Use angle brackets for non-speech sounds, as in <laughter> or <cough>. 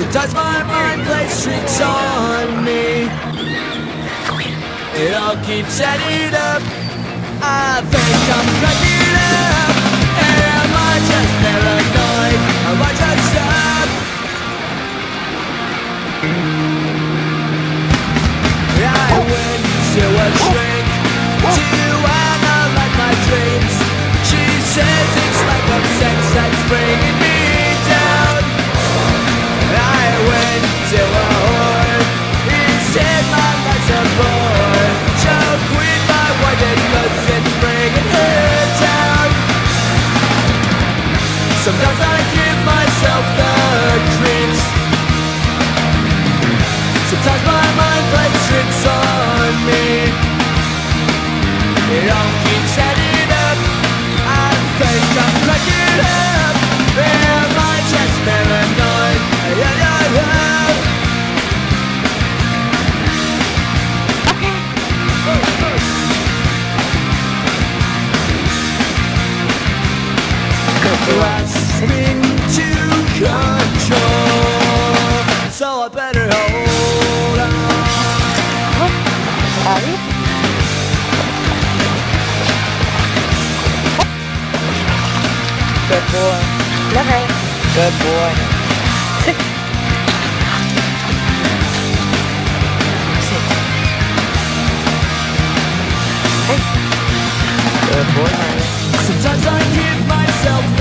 Sometimes my mind plays tricks on me. It all keeps adding up. Sometimes I give myself the creeps. Sometimes better hold on. Abby? Good boy. Okay. Good boy. <laughs> Good boy. Sometimes I give myself the